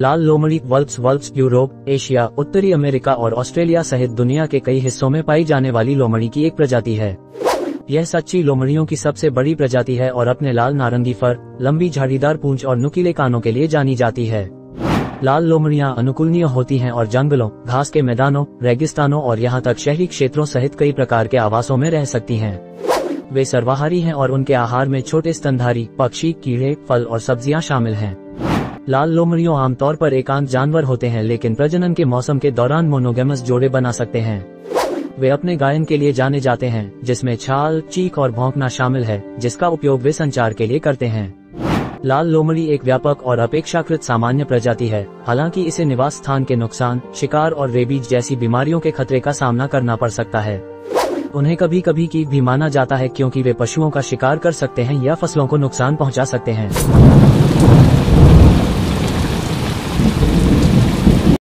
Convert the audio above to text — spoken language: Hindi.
लाल लोमड़ी वल्प्स वल्प्स यूरोप, एशिया, उत्तरी अमेरिका और ऑस्ट्रेलिया सहित दुनिया के कई हिस्सों में पाई जाने वाली लोमड़ी की एक प्रजाति है। यह सच्ची लोमड़ियों की सबसे बड़ी प्रजाति है और अपने लाल नारंगी फर, लंबी झाड़ीदार पूंछ और नुकीले कानों के लिए जानी जाती है। लाल लोमड़ियाँ अनुकूलनीय होती हैं और जंगलों, घास के मैदानों, रेगिस्तानों और यहाँ तक शहरी क्षेत्रों सहित कई प्रकार के आवासों में रह सकती हैं। वे सर्वाहारी हैं और उनके आहार में छोटे स्तनधारी, पक्षी, कीड़े, फल और सब्ज़ियाँ शामिल हैं। लाल लोमड़ियों आमतौर पर एकांत जानवर होते हैं, लेकिन प्रजनन के मौसम के दौरान मोनोगेमस जोड़े बना सकते हैं। वे अपने गायन के लिए जाने जाते हैं, जिसमें छाल, चीख और भौंकना शामिल है, जिसका उपयोग वे संचार के लिए करते हैं। लाल लोमड़ी एक व्यापक और अपेक्षाकृत सामान्य प्रजाति है, हालाँकि इसे निवास स्थान के नुकसान, शिकार और रेबीज जैसी बीमारियों के खतरे का सामना करना पड़ सकता है। उन्हें कभी कभी कीट भी माना जाता है, क्योंकि वे पशुओं का शिकार कर सकते हैं या फ़सलों को नुकसान पहुँचा सकते हैं।